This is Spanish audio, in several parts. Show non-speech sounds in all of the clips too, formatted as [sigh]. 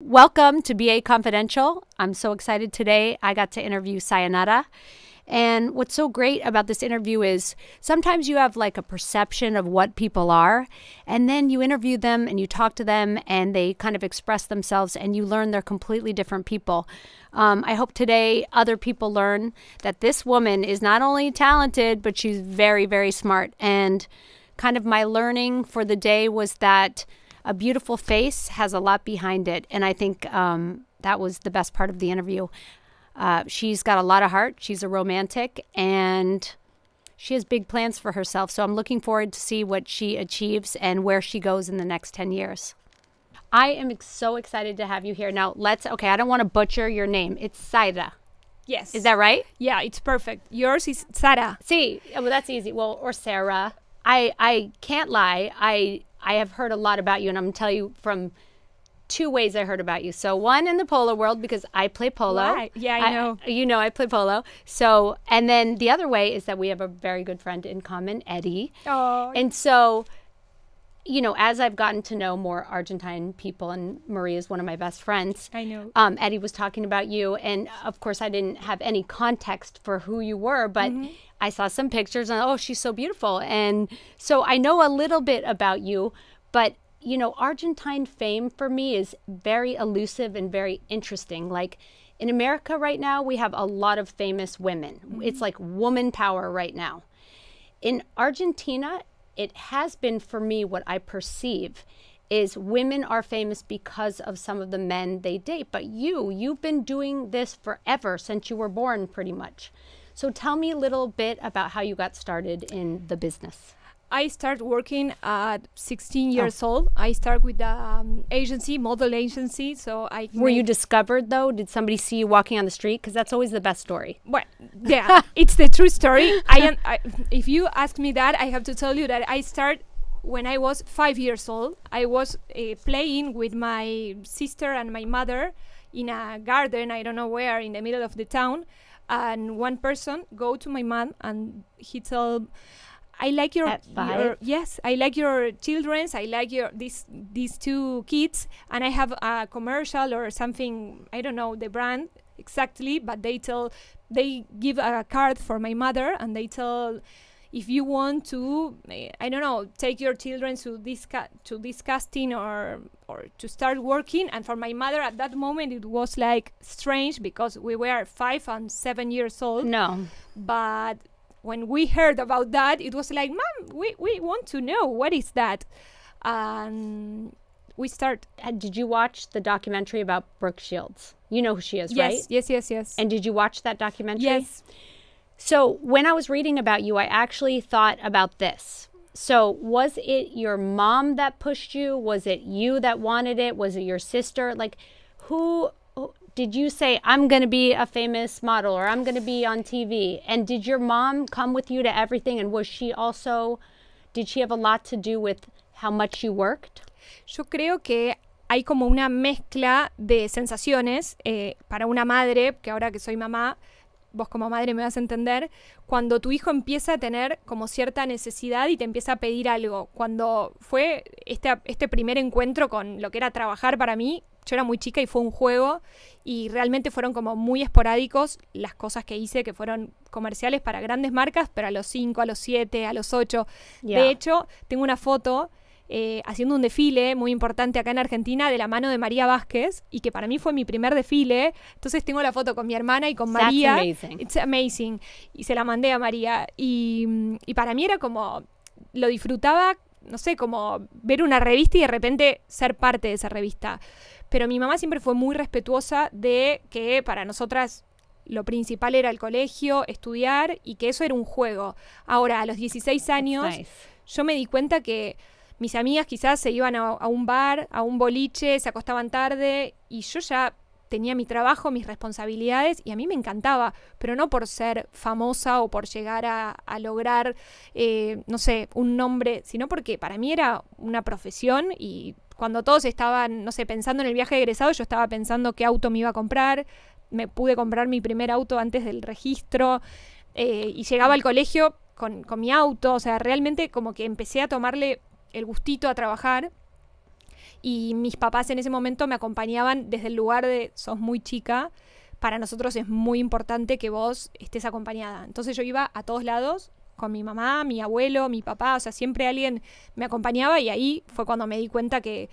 Welcome to BA Confidential. I'm so excited today. I got to interview Sayonara. And what's so great about this interview is sometimes you have like a perception of what people are, and then you interview them and you talk to them, and they kind of express themselves, and you learn they're completely different people. Um, I hope today other people learn that this woman is not only talented, but she's very, very smart. And kind of my learning for the day was that a beautiful face has a lot behind it. And I think um, that was the best part of the interview. Uh, she's got a lot of heart. She's a romantic and she has big plans for herself. So I'm looking forward to see what she achieves and where she goes in the next 10 years. I am so excited to have you here. Now, let's, okay, I don't want to butcher your name. It's Saida. Yes. Is that right? Yeah, it's perfect. Yours is Sara. See, well, that's easy. Well, or Sarah. I, I can't lie. I I have heard a lot about you, and I'm going to tell you from two ways I heard about you. So one in the polo world because I play polo. Right. Yeah, I know. you know, I play polo. So and then the other way is that we have a very good friend in common, Eddie. Oh. And so, you know, as I've gotten to know more Argentine people, and Marie is one of my best friends. I know. Um, Eddie was talking about you, and of course, I didn't have any context for who you were, but. Mm-hmm. I saw some pictures and oh, she's so beautiful. And so I know a little bit about you, but you know, Argentine fame for me is very elusive and very interesting. Like in America right now, we have a lot of famous women. Mm-hmm. It's like woman power right now. In Argentina, it has been for me what I perceive is women are famous because of some of the men they date. But you, you've been doing this forever since you were born, pretty much. So tell me a little bit about how you got started in the business. I started working at 16 years oh. old. I started with the um, agency, model agency. So I were you discovered though? Did somebody see you walking on the street? Because that's always the best story. Well, [laughs] yeah, it's the true story. I, am, I, if you ask me that, I have to tell you that I started when I was five years old. I was uh, playing with my sister and my mother in a garden. I don't know where in the middle of the town and one person go to my mom and he tell I like your, your, yes, I like your children's. I like your these these two kids, and I have a commercial or something. I don't know the brand exactly, but they tell they give a card for my mother, and they tell if you want to eh, i don't know take your children to this to this casting or or to start working and for my mother at that moment it was like strange because we were five and seven years old no but when we heard about that it was like mom we, we want to know what is that and we start did you watch the documentary about brooke shields you know who she is yes, right yes yes yes and did you watch that documentary yes so, when I was reading about you, I actually thought about this. So, was it your mom that pushed you? Was it you that wanted it? Was it your sister? Like, who did you say, I'm going to be a famous model or I'm going to be on TV? And did your mom come with you to everything? And was she also, did she have a lot to do with how much you worked? Yo creo que hay como una mezcla de sensaciones eh, para una madre, que ahora que soy mamá, vos como madre me vas a entender, cuando tu hijo empieza a tener como cierta necesidad y te empieza a pedir algo. Cuando fue este, este primer encuentro con lo que era trabajar para mí, yo era muy chica y fue un juego y realmente fueron como muy esporádicos las cosas que hice que fueron comerciales para grandes marcas, pero a los 5, a los 7, a los 8. De hecho, tengo una foto eh, haciendo un desfile muy importante acá en Argentina de la mano de María Vázquez y que para mí fue mi primer desfile. Entonces tengo la foto con mi hermana y con María. Amazing. It's amazing. Y se la mandé a María. Y, y para mí era como, lo disfrutaba, no sé, como ver una revista y de repente ser parte de esa revista. Pero mi mamá siempre fue muy respetuosa de que para nosotras lo principal era el colegio, estudiar y que eso era un juego. Ahora, a los 16 años, yo me di cuenta que mis amigas quizás se iban a, un bar, a un boliche, se acostaban tarde y yo ya tenía mi trabajo, mis responsabilidades y a mí me encantaba, pero no por ser famosa o por llegar a, lograr, eh, no sé, un nombre, sino porque para mí era una profesión y cuando todos estaban, no sé, pensando en el viaje de egresado, yo estaba pensando qué auto me iba a comprar, me pude comprar mi primer auto antes del registro eh, y llegaba al colegio con, mi auto, o sea, realmente como que empecé a tomarle el gustito a trabajar. Y mis papás en ese momento me acompañaban desde el lugar de sos muy chica, para nosotros es muy importante que vos estés acompañada. Entonces yo iba a todos lados con mi mamá, mi abuelo, mi papá, o sea, siempre alguien me acompañaba y ahí fue cuando me di cuenta que,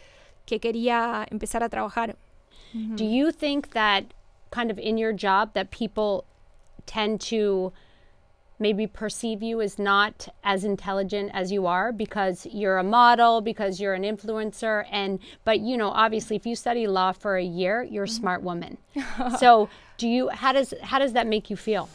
que quería empezar a trabajar. Do you think that kind of in your job that people tend to maybe perceive you as not as intelligent as you are because you're a model because you're an influencer and but you know obviously if you study law for a year you're a mm-hmm. smart woman. [laughs] So do you how does how does that make you feel?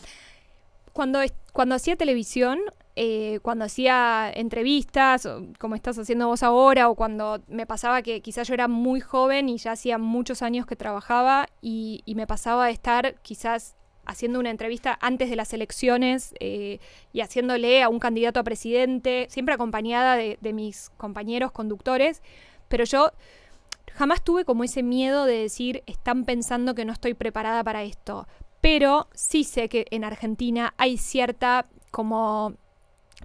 Cuando, cuando hacía televisión, eh, cuando hacía entrevistas, como estás haciendo vos ahora, o cuando me pasaba que quizás yo era muy joven y ya hacía muchos años que trabajaba y, y me pasaba de estar quizás haciendo una entrevista antes de las elecciones eh, y haciéndole a un candidato a presidente, siempre acompañada de, de mis compañeros conductores, pero yo jamás tuve como ese miedo de decir, están pensando que no estoy preparada para esto. Pero sí sé que en Argentina hay cierta como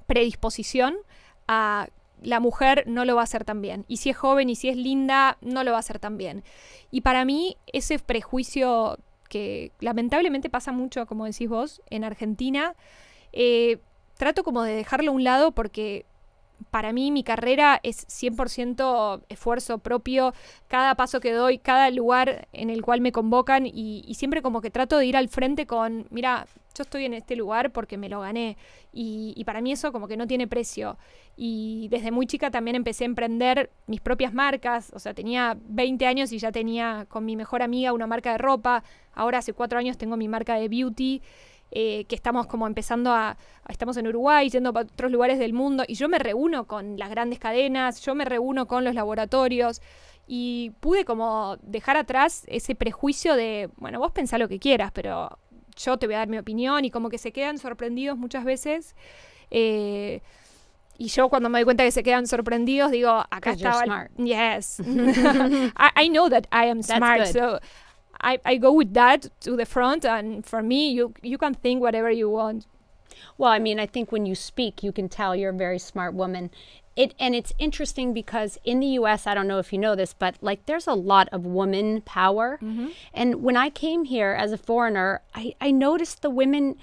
predisposición a la mujer no lo va a hacer tan bien. Y si es joven y si es linda, no lo va a hacer tan bien. Y para mí, ese prejuicio que lamentablemente pasa mucho, como decís vos, en Argentina, eh, trato como de dejarlo a un lado porque para mí mi carrera es 100% esfuerzo propio, cada paso que doy, cada lugar en el cual me convocan y, siempre como que trato de ir al frente con, mira, yo estoy en este lugar porque me lo gané y, y, para mí eso como que no tiene precio. Y desde muy chica también empecé a emprender mis propias marcas, o sea, tenía 20 años y ya tenía con mi mejor amiga una marca de ropa, ahora hace cuatro años tengo mi marca de beauty. Eh, que estamos como empezando a, estamos en Uruguay, yendo a otros lugares del mundo, y yo me reúno con las grandes cadenas, yo me reúno con los laboratorios, y pude como dejar atrás ese prejuicio de, bueno, vos pensá lo que quieras, pero yo te voy a dar mi opinión, y como que se quedan sorprendidos muchas veces. Eh, y yo cuando me doy cuenta que se quedan sorprendidos, digo, acá estaba... smart. Yes. [laughs] I, I know that I am That's smart, good. so I, I go with that to the front, and for me, you you can think whatever you want. Well, I mean, I think when you speak, you can tell you're a very smart woman. It and it's interesting because in the U.S., I don't know if you know this, but like there's a lot of woman power. Mm-hmm. And when I came here as a foreigner, I, I noticed the women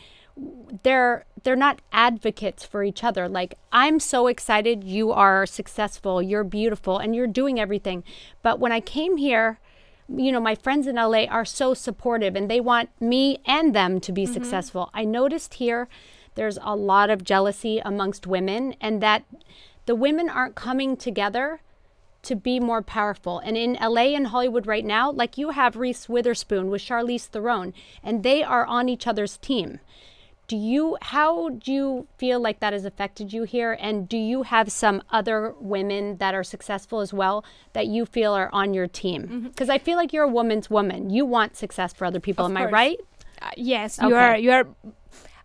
they're they're not advocates for each other like i'm so excited you are successful you're beautiful and you're doing everything but when i came here you know my friends in la are so supportive and they want me and them to be mm-hmm. successful i noticed here there's a lot of jealousy amongst women and that the women aren't coming together to be more powerful. And in LA and Hollywood right now, like you have Reese Witherspoon with Charlize Theron, and they are on each other's team. Do you, how do you feel like that has affected you here? And do you have some other women that are successful as well that you feel are on your team? Because I feel like you're a woman's woman. You want success for other people. Of Am I right? Uh, yes, you Okay. are, you are.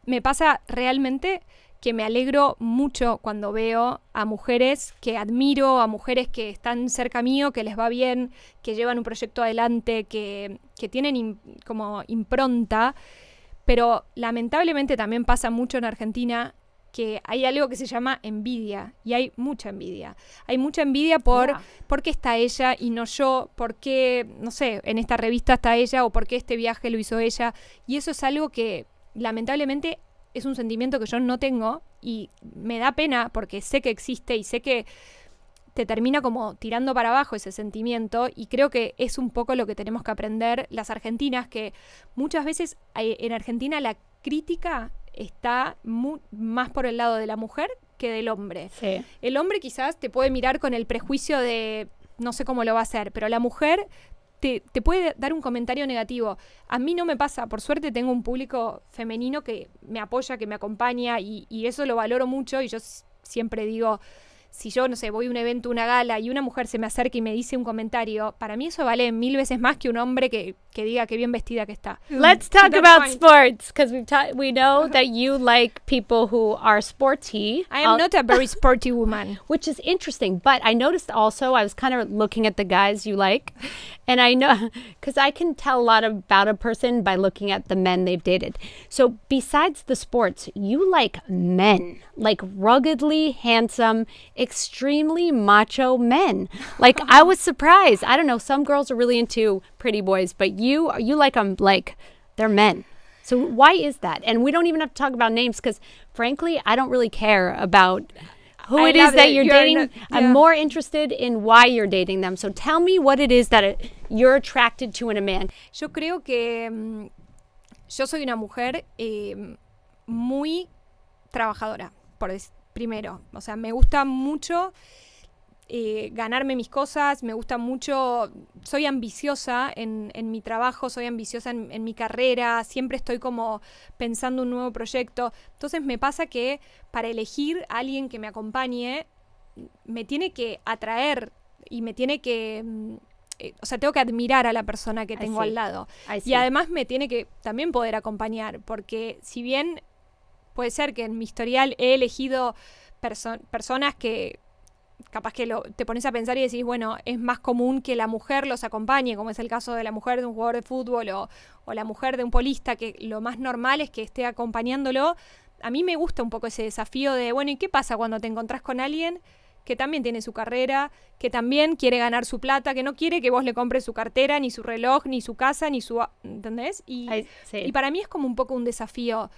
Me pasa realmente que me alegro mucho cuando veo a mujeres que admiro, a mujeres que están cerca mío, que les va bien, que llevan un proyecto adelante, que, que tienen como impronta. Pero lamentablemente también pasa mucho en Argentina que hay algo que se llama envidia y hay mucha envidia. Hay mucha envidia por Yeah. por qué está ella y no yo, por qué, no sé, en esta revista está ella o por qué este viaje lo hizo ella. Y eso es algo que lamentablemente es un sentimiento que yo no tengo y me da pena porque sé que existe y sé que te termina como tirando para abajo ese sentimiento y creo que es un poco lo que tenemos que aprender las argentinas, que muchas veces eh, en Argentina la crítica está mu- más por el lado de la mujer que del hombre. Sí. El hombre quizás te puede mirar con el prejuicio de no sé cómo lo va a hacer, pero la mujer te, te puede dar un comentario negativo. A mí no me pasa, por suerte tengo un público femenino que me apoya, que me acompaña y, y eso lo valoro mucho y yo siempre digo, si yo, no sé, voy a un evento, una gala y una mujer se me acerca y me dice un comentario, para mí eso vale mil veces más que un hombre que, que diga qué bien vestida que está. Let's talk That's about fine. sports because we ta- we know that you like people who are sporty. I am I'll- not a very [laughs] sporty woman. which is interesting. But I noticed also, I was kind of looking at the guys you like, and I know [laughs] because I can tell a lot about a person by looking at the men they've dated. So, besides the sports, you like men, like ruggedly handsome, extremely macho men. Like I was surprised. I don't know. Some girls are really into pretty boys, but you you like them like they're men. So why is that? And we don't even have to talk about names because, frankly, I don't really care about who I it is that it. you're, You're dating. not- I'm more interested in why you're dating them. So tell me what it is that it, you're attracted to in a man. Yo creo que mm, yo soy una mujer eh, muy trabajadora, por dec- primero. O sea, me gusta mucho eh, ganarme mis cosas, me gusta mucho, soy ambiciosa en, en mi trabajo, soy ambiciosa en, en mi carrera, siempre estoy como pensando un nuevo proyecto. Entonces me pasa que para elegir a alguien que me acompañe, me tiene que atraer y me tiene que... mm, eh, o sea, tengo que admirar a la persona que tengo al lado. Y además me tiene que también poder acompañar, porque si bien puede ser que en mi historial he elegido perso- personas que capaz que lo, te pones a pensar y decís, bueno, es más común que la mujer los acompañe, como es el caso de la mujer de un jugador de fútbol o, o la mujer de un polista, que lo más normal es que esté acompañándolo. A mí me gusta un poco ese desafío de, bueno, ¿y qué pasa cuando te encontrás con alguien que también tiene su carrera, que también quiere ganar su plata, que no quiere que vos le compres su cartera, ni su reloj, ni su casa, ni su... ¿Entendés? Y, y para mí es como un poco un desafío.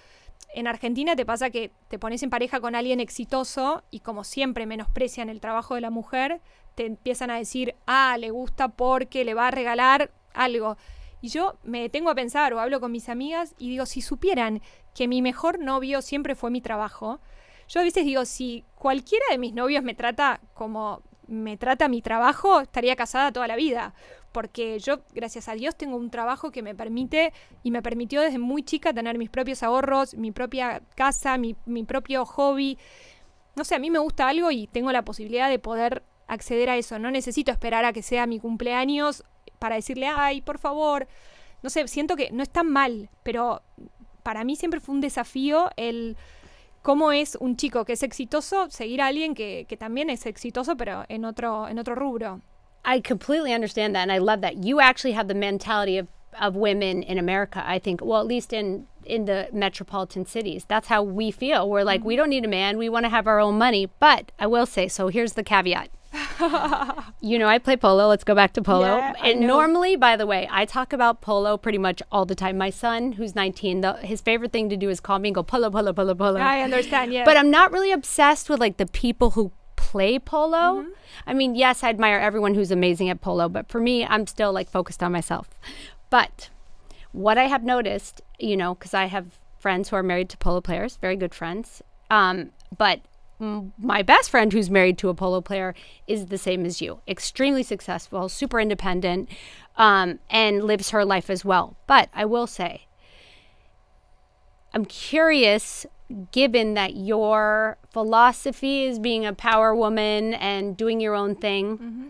En Argentina te pasa que te pones en pareja con alguien exitoso y como siempre menosprecian el trabajo de la mujer, te empiezan a decir, ah, le gusta porque le va a regalar algo. Y yo me detengo a pensar o hablo con mis amigas y digo, si supieran que mi mejor novio siempre fue mi trabajo, yo a veces digo, si cualquiera de mis novios me trata como me trata mi trabajo, estaría casada toda la vida. Porque yo, gracias a Dios, tengo un trabajo que me permite y me permitió desde muy chica tener mis propios ahorros, mi propia casa, mi, mi propio hobby. No sé, a mí me gusta algo y tengo la posibilidad de poder acceder a eso. No necesito esperar a que sea mi cumpleaños para decirle, ay, por favor. No sé, siento que no es tan mal, pero para mí siempre fue un desafío el cómo es un chico que es exitoso seguir a alguien que, que también es exitoso, pero en otro, en otro rubro. I completely understand that, and I love that. You actually have the mentality of, of women in America. I think, well, at least in in the metropolitan cities, that's how we feel. We're like, we mm-hmm. don't need a man. We want to have our own money. But I will say, so here's the caveat. [laughs] you know, I play polo. Let's go back to polo. Yeah, and normally, by the way, I talk about polo pretty much all the time. My son, who's 19, the, his favorite thing to do is call me and go polo, polo, polo, polo. I understand, yeah. But I'm not really obsessed with like the people who play polo. Mm-hmm. I mean, yes, I admire everyone who's amazing at polo, but for me, I'm still like focused on myself. But what I have noticed, you know, because I have friends who are married to polo players, very good friends. Um, but my best friend who's married to a polo player is the same as you extremely successful, super independent, um, and lives her life as well. But I will say, I'm curious, given that your philosophy is being a power woman and doing your own thing, mm-hmm.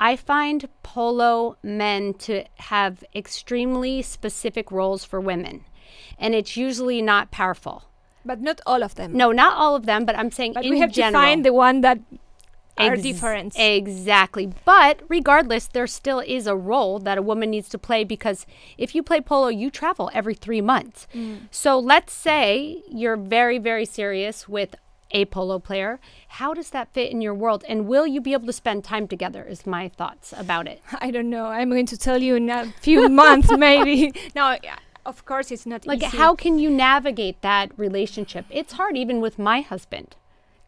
I find polo men to have extremely specific roles for women. And it's usually not powerful. But not all of them. No, not all of them, but I'm saying but in we have general. to find the one that are Ex- different. Exactly. But regardless, there still is a role that a woman needs to play because if you play polo, you travel every three months. Mm. So let's say you're very, very serious with a polo player. How does that fit in your world? And will you be able to spend time together? Is my thoughts about it. [laughs] I don't know. I'm going to tell you in a [laughs] few months, maybe. [laughs] No, of course it's not Like, easy. how can you navigate that relationship? It's hard even with my husband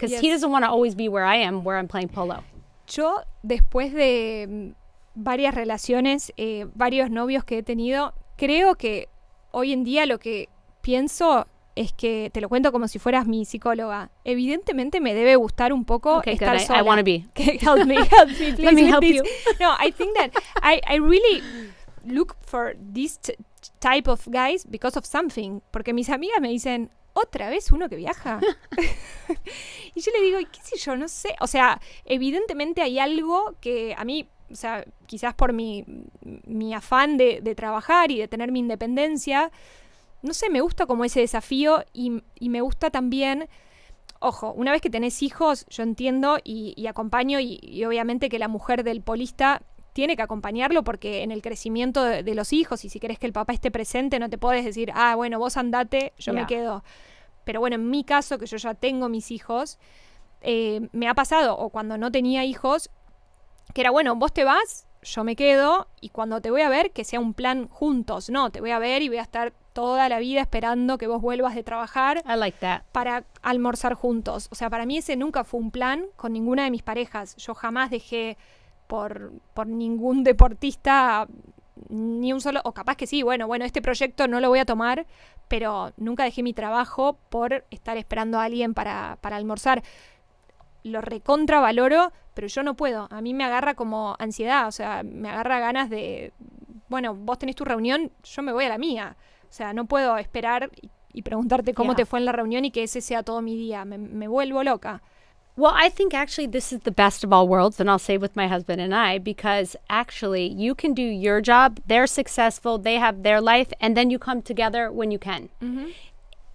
because he Yes. doesn't want to always be where I am, where I'm playing polo. Yo, después de mm, varias relaciones, eh, varios novios que he tenido, creo que hoy en día lo que pienso es que, te lo cuento como si fueras mi psicóloga, evidentemente me debe gustar un poco Okay, good. estar I- I sola. wanna be. [laughs] Help me, help me, [laughs] please. Let me help this. you. No, I think that I, I really look for this type of guys because of something. Porque mis amigas me dicen, ¿otra vez uno que viaja? [laughs] [laughs] y yo le digo, "¿Y ¿qué sé yo? No sé. O sea, evidentemente hay algo que a mí, o sea, quizás por mi, mi afán de, de trabajar y de tener mi independencia, no sé, me gusta como ese desafío y, y me gusta también ojo, una vez que tenés hijos, yo entiendo y, y acompaño y, y obviamente que la mujer del polista tiene que acompañarlo porque en el crecimiento de, de los hijos y si querés que el papá esté presente no te puedes decir, ah, bueno, vos andate, yo Yeah. me quedo. Pero bueno, en mi caso, que yo ya tengo mis hijos, eh, me ha pasado, o cuando no tenía hijos, que era, bueno, vos te vas, yo me quedo, y cuando te voy a ver, que sea un plan juntos, no, te voy a ver y voy a estar toda la vida esperando que vos vuelvas de trabajar I like that. para almorzar juntos. O sea, para mí ese nunca fue un plan con ninguna de mis parejas. Yo jamás dejé por, por ningún [laughs] deportista ni un solo, o capaz que sí, bueno, bueno, este proyecto no lo voy a tomar, pero nunca dejé mi trabajo por estar esperando a alguien para, para almorzar. Lo recontra valoro, pero yo no puedo. A mí me agarra como ansiedad, o sea, me agarra ganas de, bueno, vos tenés tu reunión, yo me voy a la mía. O sea, no puedo esperar y, y preguntarte cómo Yeah. te fue en la reunión y que ese sea todo mi día. Me, me vuelvo loca. Well, I think actually this is the best of all worlds, and I'll say with my husband and I, because actually you can do your job, they're successful, they have their life, and then you come together when you can.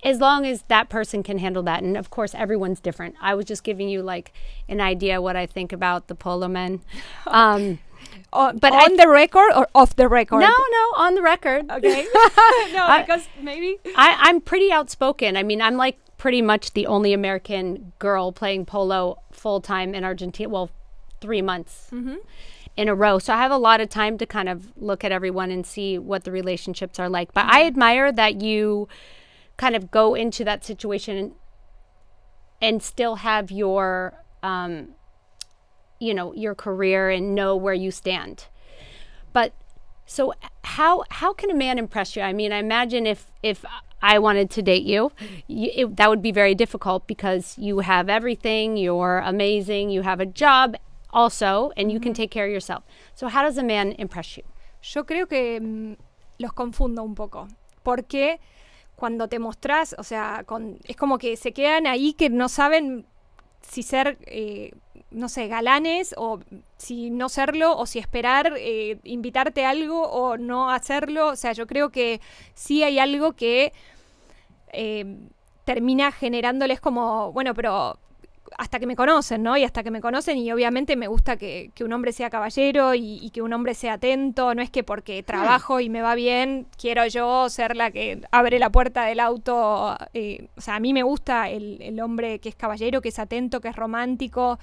As long as that person can handle that. And of course, everyone's different. I was just giving you like an idea what I think about the polo men. [laughs] Um, On, But on I- the record or off the record? no, no, on the record. Okay. [laughs] no, [laughs] I- because maybe. I, I'm pretty outspoken. I mean, I'm like pretty much the only American girl playing polo full time in Argentina. Well, three months in a row. So I have a lot of time to kind of look at everyone and see what the relationships are like. But I admire that you kind of go into that situation and, and still have your, um, you know, your career and know where you stand. But so how how can a man impress you? I mean, I imagine if if I wanted to date you, you it, that would be very difficult because you have everything. You're amazing. You have a job also, and you can take care of yourself. So how does a man impress you? Yo creo que mm, los confundo un poco. Porque cuando te mostrás, o sea, con, es como que se quedan ahí que no saben si ser, eh, no sé, galanes o si no serlo o si esperar eh, invitarte a algo o no hacerlo. O sea, yo creo que sí hay algo que eh, termina generándoles como, bueno, pero hasta que me conocen, ¿no? Y hasta que me conocen y obviamente me gusta que, que un hombre sea caballero y, y que un hombre sea atento, no es que porque trabajo y me va bien, quiero yo ser la que abre la puerta del auto, eh, o sea, a mí me gusta el, el hombre que es caballero, que es atento, que es romántico,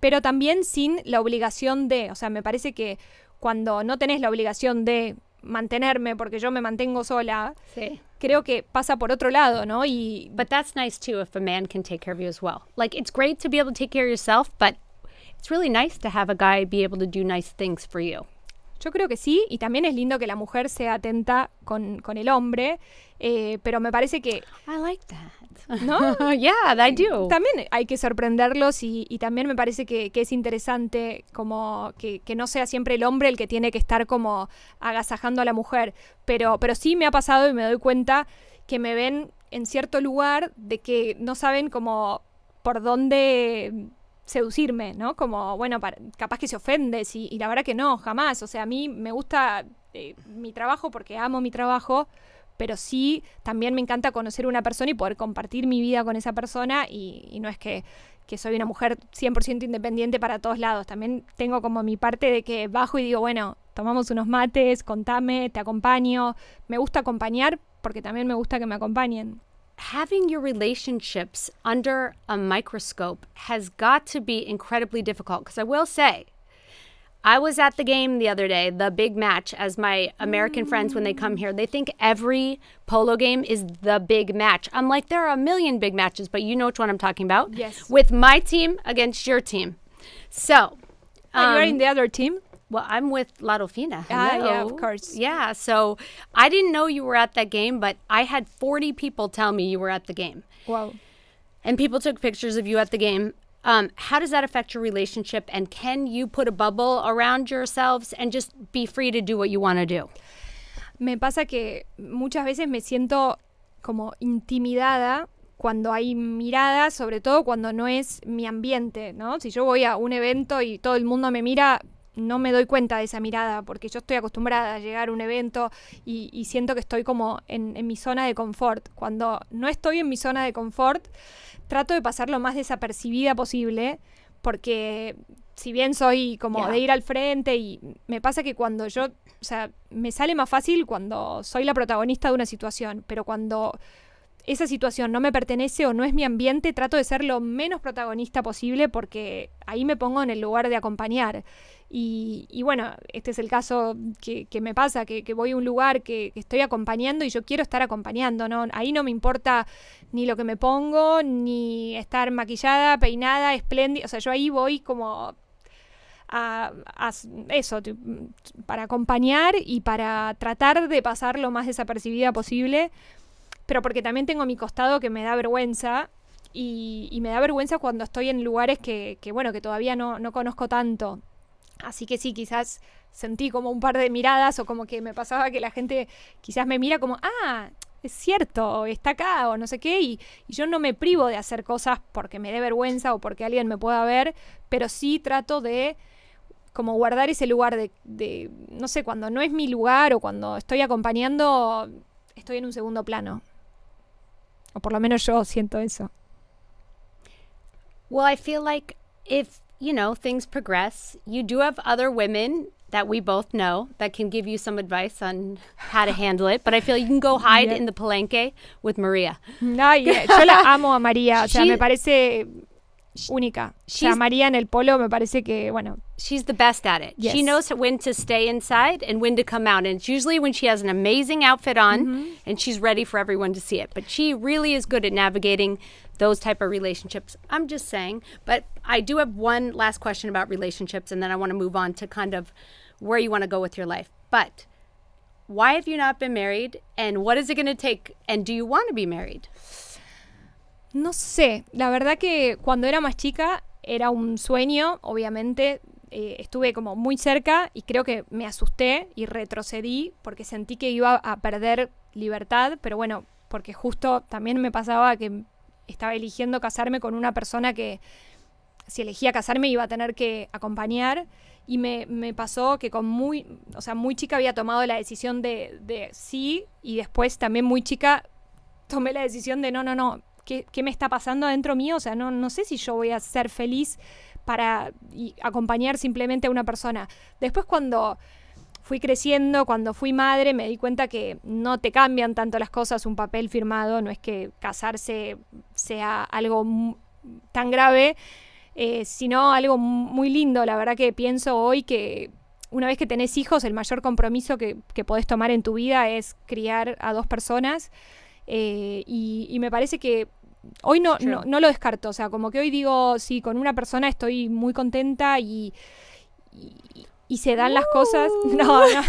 pero también sin la obligación de, o sea, me parece que cuando no tenés la obligación de mantenerme porque yo me mantengo sola, See. Creo que pasa por otro lado, ¿no? Y But that's nice too if a man can take care of you as well. Like it's great to be able to take care of yourself, but it's really nice to have a guy be able to do nice things for you. Yo creo que sí, y también es lindo que la mujer sea atenta con, con el hombre, eh, pero me parece que I like that. ¿No? [laughs] yeah, I do. también hay que sorprenderlos y, y también me parece que, que es interesante como que, que no sea siempre el hombre el que tiene que estar como agasajando a la mujer, pero, pero sí me ha pasado y me doy cuenta que me ven en cierto lugar de que no saben como por dónde seducirme, ¿no? Como, bueno, para- capaz que se ofendes y, y la verdad que no, jamás. O sea, a mí me gusta eh, mi trabajo porque amo mi trabajo, pero sí también me encanta conocer una persona y poder compartir mi vida con esa persona y, no es que, que soy una mujer 100% independiente para todos lados. También tengo como mi parte de que bajo y digo, bueno, tomamos unos mates, contame, te acompaño. Me gusta acompañar porque también me gusta que me acompañen. having your relationships under a microscope has got to be incredibly difficult because I will say, I was at the game the other day, the big match, as my American friends, when they come here, they think every polo game is the big match. I'm like, there are a million big matches, but you know which one I'm talking about? Yes. With my team against your team. So, you're um, in the other team? well, I'm with La Dolfina. Ah, yeah, of course. Yeah, so I didn't know you were at that game, but I had 40 people tell me you were at the game. Wow. And people took pictures of you at the game. Um, how does that affect your relationship? And can you put a bubble around yourselves and just be free to do what you want to do? Me pasa que muchas veces me siento como intimidada cuando hay miradas, sobre todo cuando no es mi ambiente, ¿no? Si yo voy a un evento y todo el mundo me mira, no me doy cuenta de esa mirada, porque yo estoy acostumbrada a llegar a un evento y, y siento que estoy como en, en mi zona de confort. Cuando no estoy en mi zona de confort, trato de pasar lo más desapercibida posible, porque si bien soy como Yeah. de ir al frente y me pasa que cuando yo, o sea, me sale más fácil cuando soy la protagonista de una situación, pero cuando esa situación no me pertenece o no es mi ambiente, trato de ser lo menos protagonista posible porque ahí me pongo en el lugar de acompañar. Y, bueno, este es el caso que, me pasa, que, voy a un lugar que, estoy acompañando y yo quiero estar acompañando, ¿no? Ahí no me importa ni lo que me pongo, ni estar maquillada, peinada, espléndida. O sea, yo ahí voy como a, eso, para acompañar y para tratar de pasar lo más desapercibida posible, pero porque también tengo mi costado que me da vergüenza y, me da vergüenza cuando estoy en lugares que, bueno, que todavía no, no conozco tanto. Así que sí, quizás sentí como un par de miradas o como que me pasaba que la gente quizás me mira como, ah, es cierto, está acá o no sé qué, y, yo no me privo de hacer cosas porque me dé vergüenza o porque alguien me pueda ver, pero sí trato de como guardar ese lugar de, de, no sé, cuando no es mi lugar o cuando estoy acompañando, estoy en un segundo plano. O por lo menos yo siento eso. Well, I feel like if you know, things progress. You do have other women that we both know that can give you some advice on how to handle it. But I feel you can go hide in the palenque with Maria. Ay, yo la amo a María. O sea, me parece única. O sea, María en el polo me parece que, bueno. She's the best at it. Yes. She knows when to stay inside and when to come out. And it's usually when she has an amazing outfit on mm-hmm. and she's ready for everyone to see it. But she really is good at navigating those type of relationships. I'm just saying. But I do have one last question about relationships, and then I want to move on to kind of where you want to go with your life. But why have you not been married, and what is it going to take, and do you want to be married? No sé, la verdad que cuando era más chica era un sueño, obviamente eh, estuve como muy cerca y creo que me asusté y retrocedí porque sentí que iba a perder libertad, pero bueno, porque justo también me pasaba que estaba eligiendo casarme con una persona que si elegía casarme iba a tener que acompañar. Y me, pasó que con muy, o sea, muy chica había tomado la decisión de, sí y después también muy chica tomé la decisión de no, no, no, ¿qué, me está pasando dentro mío? O sea, no, no sé si yo voy a ser feliz para acompañar simplemente a una persona. Después cuando fui creciendo, cuando fui madre, me di cuenta que no te cambian tanto las cosas un papel firmado, no es que casarse sea algo tan grave, eh, sino algo muy lindo. La verdad que pienso hoy que una vez que tenés hijos, el mayor compromiso que, que podés tomar en tu vida es criar a dos personas. Eh, y, me parece que hoy no, no, lo descarto. O sea, como que hoy digo, sí, con una persona estoy muy contenta y, y se dan las cosas. [laughs] No, no.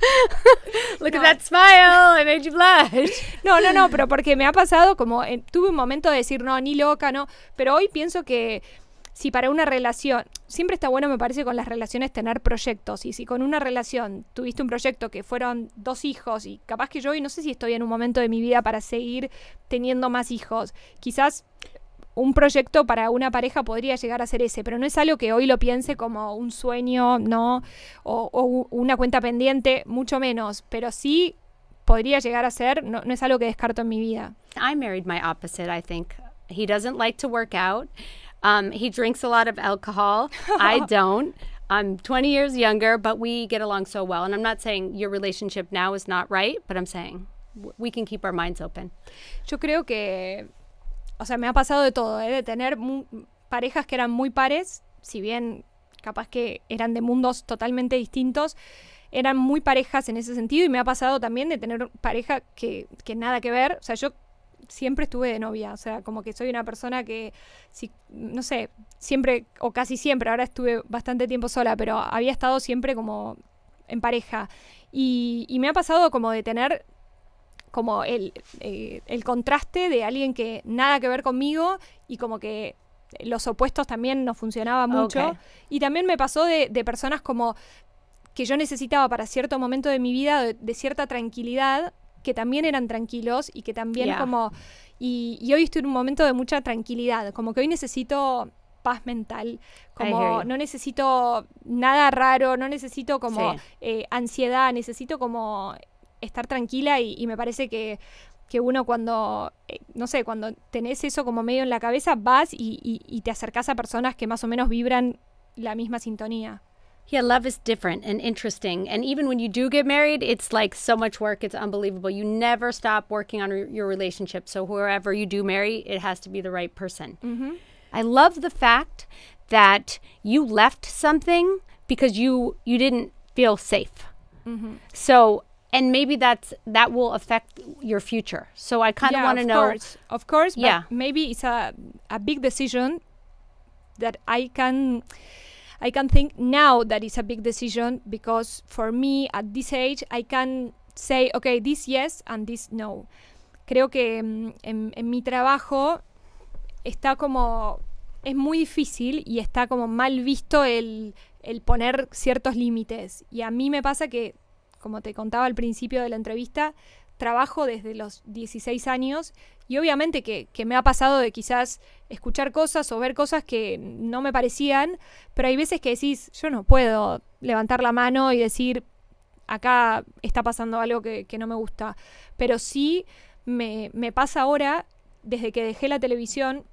[laughs] Look at that smile, I made you blush. [laughs] No, no, no, pero porque me ha pasado como tuve un momento de decir no, ni loca, no, pero hoy pienso que si para una relación, siempre está bueno me parece con las relaciones tener proyectos y si con una relación tuviste un proyecto que fueron dos hijos y capaz que yo hoy no sé si estoy en un momento de mi vida para seguir teniendo más hijos, quizás un proyecto para una pareja podría llegar a ser ese, pero no es algo que hoy lo piense como un sueño, ¿no? O, una cuenta pendiente, mucho menos, pero sí podría llegar a ser, no, no es algo que descarto en mi vida. I married my opposite, I think. He doesn't like to work out. Um, he drinks a lot of alcohol. I [laughs] don't. I'm 20 years younger, but we get along so well. And I'm not saying your relationship now is not right, but I'm saying we can keep our minds open. Yo creo que o sea, me ha pasado de todo, ¿eh? de tener parejas que eran muy pares, si bien capaz que eran de mundos totalmente distintos, eran muy parejas en ese sentido y me ha pasado también de tener pareja que, que nada que ver, o sea, yo siempre estuve de novia, o sea, como que soy una persona que, si, no sé, siempre o casi siempre, ahora estuve bastante tiempo sola, pero había estado siempre como en pareja. Y, y me ha pasado como de tener como el, eh, el contraste de alguien que nada que ver conmigo y como que los opuestos también no funcionaba mucho. Y también me pasó de, personas como que yo necesitaba para cierto momento de mi vida de, cierta tranquilidad, que también eran tranquilos y que también como... Y, hoy estoy en un momento de mucha tranquilidad, como que hoy necesito paz mental, como no necesito nada raro, no necesito como eh, ansiedad, necesito como estar tranquila y, me parece que, uno cuando, eh, no sé, cuando tenés eso como medio en la cabeza, vas y, te acercás a personas que más o menos vibran la misma sintonía. Yeah, love is different and interesting. And even when you do get married, it's like so much work. It's unbelievable. You never stop working on your relationship. So, whoever you do marry, it has to be the right person. Mm-hmm. I love the fact that you left something because you you didn't feel safe. Mm-hmm. So, and maybe that's that will affect your future. So, I kind of want to know. course, of course. But Yeah. maybe it's a a big decision that I can I can think now that it's a big decision because for me at this age I can say okay this yes and this no. Creo que mm, en, en mi trabajo está como es muy difícil y está como mal visto el, el poner ciertos límites. Y a mí me pasa que, como te contaba al principio de la entrevista, trabajo desde los 16 años y obviamente que, me ha pasado de quizás escuchar cosas o ver cosas que no me parecían, pero hay veces que decís, yo no puedo levantar la mano y decir, acá está pasando algo que, que no me gusta. Pero sí me, me pasa ahora, desde que dejé la televisión,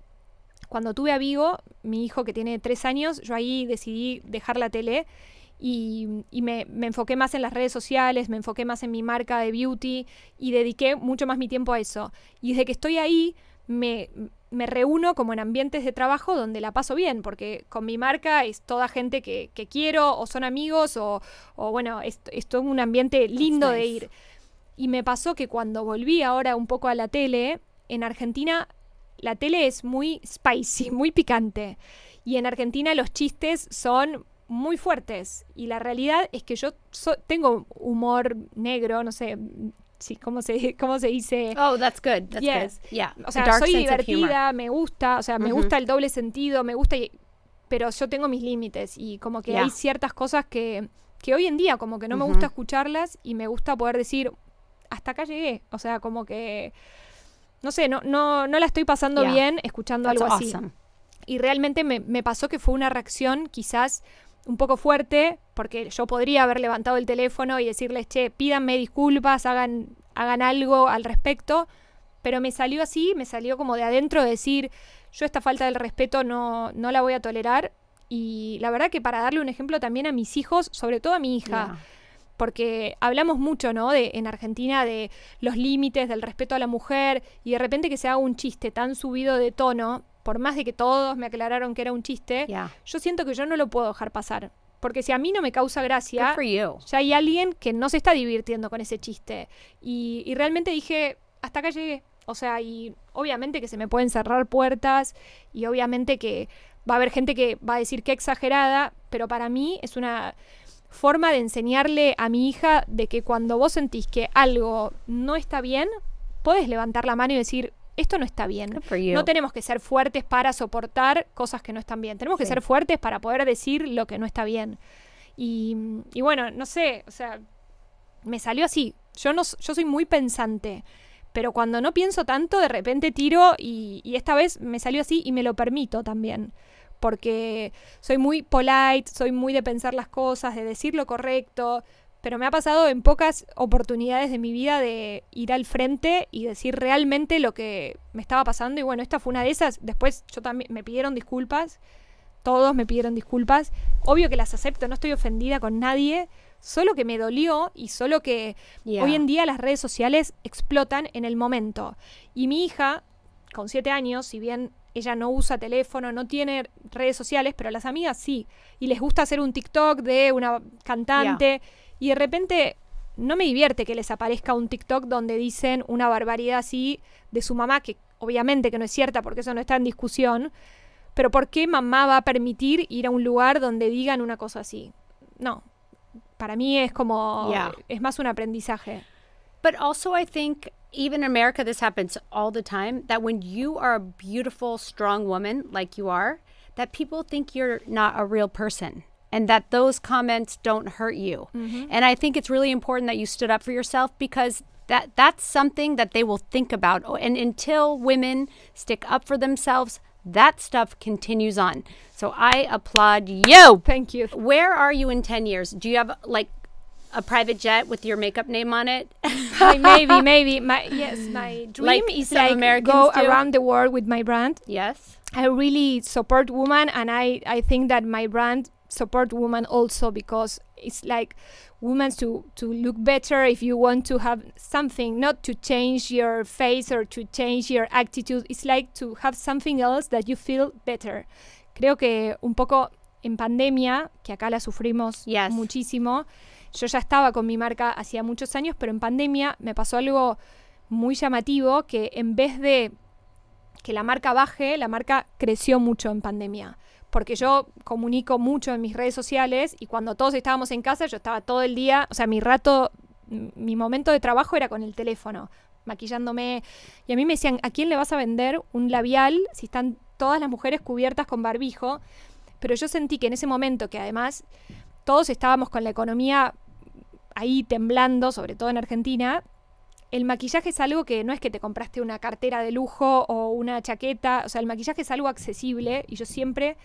cuando tuve a Vigo, mi hijo que tiene tres años, yo ahí decidí dejar la tele y, y me, me enfoqué más en las redes sociales, me enfoqué más en mi marca de beauty y dediqué mucho más mi tiempo a eso. Y desde que estoy ahí, me, me reúno como en ambientes de trabajo donde la paso bien, porque con mi marca es toda gente que, que quiero, o son amigos, o, o bueno, es, es todo un ambiente lindo de ir. Y me pasó que cuando volví ahora un poco a la tele, en Argentina la tele es muy spicy, [laughs] muy picante. Y en Argentina los chistes son muy fuertes. Y la realidad es que yo so- tengo humor negro, no sé si, ¿cómo, se, [laughs] cómo se dice. Oh, that's good. That's Yes. good. Yeah. O sea, dark soy divertida, me gusta, o sea, me gusta el doble sentido, me gusta, y- pero yo tengo mis límites y como que Yeah. hay ciertas cosas que, que hoy en día como que no me gusta escucharlas y me gusta poder decir, hasta acá llegué, o sea, como que, no sé, no, no, no la estoy pasando Yeah. bien escuchando That's algo así. Y realmente me, me pasó que fue una reacción quizás un poco fuerte, porque yo podría haber levantado el teléfono y decirles, che, pídanme disculpas, hagan, hagan algo al respecto, pero me salió así, me salió como de adentro decir, yo esta falta del respeto no, no la voy a tolerar. Y la verdad que para darle un ejemplo también a mis hijos, sobre todo a mi hija, Yeah. porque hablamos mucho, ¿no? De, en Argentina de los límites, del respeto a la mujer, y de repente que se haga un chiste tan subido de tono, por más de que todos me aclararon que era un chiste, Yeah. yo siento que yo no lo puedo dejar pasar. Porque si a mí no me causa gracia, ya hay alguien que no se está divirtiendo con ese chiste. Y, y realmente dije, hasta acá llegué. O sea, y obviamente que se me pueden cerrar puertas y obviamente que va a haber gente que va a decir que exagerada, pero para mí es una forma de enseñarle a mi hija de que cuando vos sentís que algo no está bien, podés levantar la mano y decir, esto no está bien. No tenemos que ser fuertes para soportar cosas que no están bien. Tenemos que ser fuertes para poder decir lo que no está bien. Y, y bueno, no sé, o sea, me salió así. Yo, no, yo soy muy pensante, pero cuando no pienso tanto, de repente tiro y, y esta vez me salió así y me lo permito también. Porque soy muy polite, soy muy de pensar las cosas, de decir lo correcto, pero me ha pasado en pocas oportunidades de mi vida de ir al frente y decir realmente lo que me estaba pasando. Y bueno, esta fue una de esas. Después yo también me pidieron disculpas. Todos me pidieron disculpas. Obvio que las acepto, no estoy ofendida con nadie. Solo que me dolió y solo que Yeah. hoy en día las redes sociales explotan en el momento. Y mi hija, con siete años, si bien ella no usa teléfono, no tiene redes sociales, pero las amigas sí. Y les gusta hacer un TikTok de una cantante. Y de repente no me divierte que les aparezca un TikTok donde dicen una barbaridad así de su mamá, que obviamente que no es cierta porque eso no está en discusión. Pero ¿por qué mamá va a permitir ir a un lugar donde digan una cosa así? No. Para mí es como... Yeah. Es más un aprendizaje. But also, I think even in America, this happens all the time that when you are a beautiful, strong woman like you are, that people think you're not a real person and that those comments don't hurt you. Mm-hmm. And I think it's really important that you stood up for yourself because that that's something that they will think about. Oh, And until women stick up for themselves, that stuff continues on. So I applaud you. Thank you. Where are you in 10 years? Do you have like a private jet with your makeup name on it? [laughs] Like, maybe, maybe. My, yes, my dream Like is like Americans go do? around the world with my brand. yes. I really support women and I, I think that my brand support women also because it's like women to to look better if you want to have something not to change your face or to change your attitude it's like to have something else that you feel better creo que un poco en pandemia que acá la sufrimos Yes. muchísimo yo ya estaba con mi marca hacía muchos años pero en pandemia me pasó algo muy llamativo que en vez de que la marca baje, la marca creció mucho en pandemia. Porque yo comunico mucho en mis redes sociales y cuando todos estábamos en casa, yo estaba todo el día, o sea, mi rato, mi momento de trabajo era con el teléfono, maquillándome. Y a mí me decían, ¿a quién le vas a vender un labial si están todas las mujeres cubiertas con barbijo? Pero yo sentí que en ese momento, que además todos estábamos con la economía ahí temblando, sobre todo en Argentina, el maquillaje es algo que no es que te compraste una cartera de lujo o una chaqueta, o sea, el maquillaje es algo accesible y yo siempre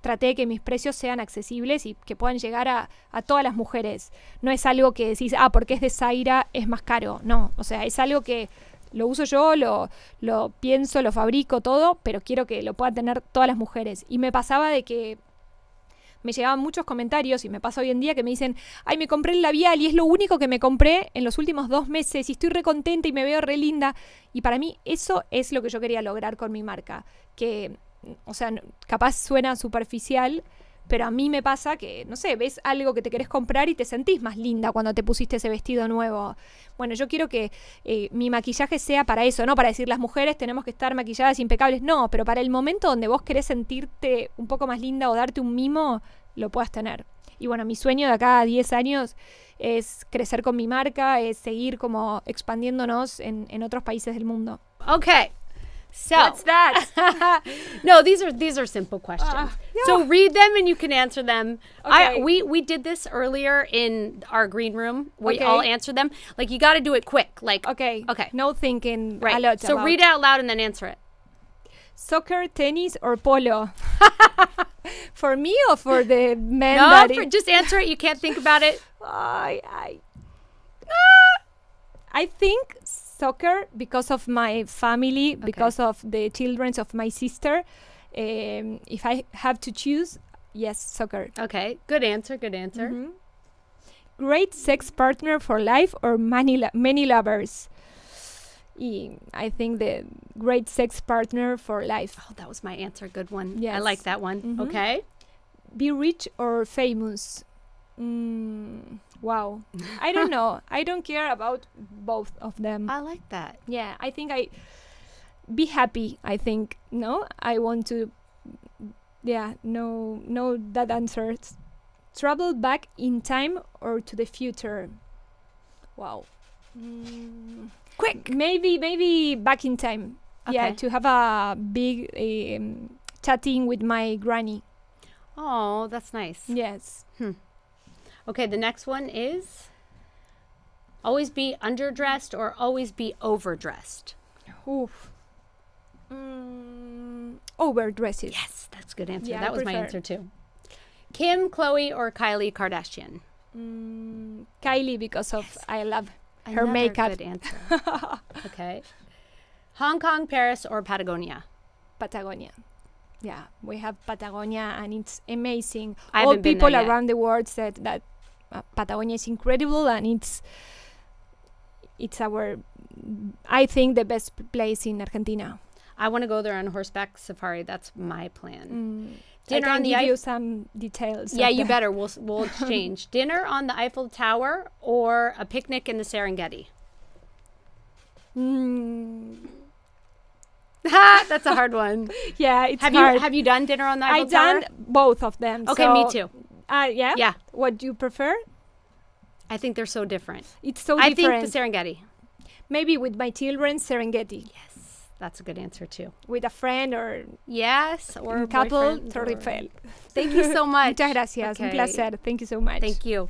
traté de que mis precios sean accesibles y que puedan llegar a, a todas las mujeres. No es algo que decís, ah, porque es de Zaira es más caro. No, o sea, es algo que lo uso yo, lo, lo pienso, lo fabrico, todo, pero quiero que lo puedan tener todas las mujeres. Y me pasaba de que me llegaban muchos comentarios y me pasa hoy en día que me dicen, ay, me compré el labial y es lo único que me compré en los últimos dos meses y estoy re contenta y me veo re linda. Y para mí eso es lo que yo quería lograr con mi marca. Que, o sea, capaz suena superficial, pero a mí me pasa que, no sé, ves algo que te querés comprar y te sentís más linda cuando te pusiste ese vestido nuevo. Bueno, yo quiero que eh, mi maquillaje sea para eso, no para decir las mujeres tenemos que estar maquilladas impecables, no, pero para el momento donde vos querés sentirte un poco más linda o darte un mimo, lo puedas tener. Y bueno, mi sueño de acá a 10 años es crecer con mi marca, es seguir como expandiéndonos en, en otros países del mundo. Okay. So What's that? [laughs] no, these are these are simple questions. Ah, So read them and you can answer them. I Okay. we we did this earlier in our green room. We Okay. all answer them. Like you got to do it quick. Like okay. Okay. No thinking right. a so about read it out loud and then answer it. Soccer, tennis, or polo? [laughs] for me or for the men No, for, just answer it. You can't think about it. [laughs] I, I! I think soccer because of my family, because of the children of my sister. Um, if I have to choose, yes, soccer. Okay. Good answer. Good answer. Mhm. Great sex partner for life or many lo- many lovers. I think the great sex partner for life. Oh, that was my answer. Good one. I like that one. Mhm. Okay. Be rich or famous. Mm, wow. I don't know. [laughs] I don't care about both of them. I like that. yeah, I think I be happy. I think no. I want to. Yeah, no, no. That answers. Travel back in time or to the future. Wow. Mm, Quick. maybe, maybe back in time. Yeah, to have a big um, chatting with my granny. Oh, that's nice. Yes. Okay, the next one is always be underdressed or always be overdressed. Oof. Mm, overdresses. Yes, that's a good answer. Yeah, I that was my answer too. Kim, Chloe, or Kylie Kardashian? Mm, Kylie because of Yes. I love her Another makeup. Good answer. [laughs] okay. Hong Kong, Paris, or Patagonia? Patagonia. Yeah, we have Patagonia and it's amazing. I All people around the world said that uh, Patagonia is incredible and it's it's our I think the best place in Argentina. I want to go there on horseback safari. That's my plan. Mm. Dinner I on the give you some details. Yeah, you better. We'll [laughs] we'll exchange dinner on the Eiffel Tower or a picnic in the Serengeti. Mm. Ha! That's a hard one. [laughs] Yeah, it's have hard. you have you done dinner on the Eiffel Tower? I Tower? done both of them. Okay, me too. Uh, yeah. Yeah, What do you prefer? I think they're so different. It's so I different. think the Serengeti. Maybe with my children, Serengeti. Yes, that's a good answer too. With a friend or Yes, or a couple. Thank you so [laughs] much. Muchas gracias. Un placer. Thank you so much. Thank you.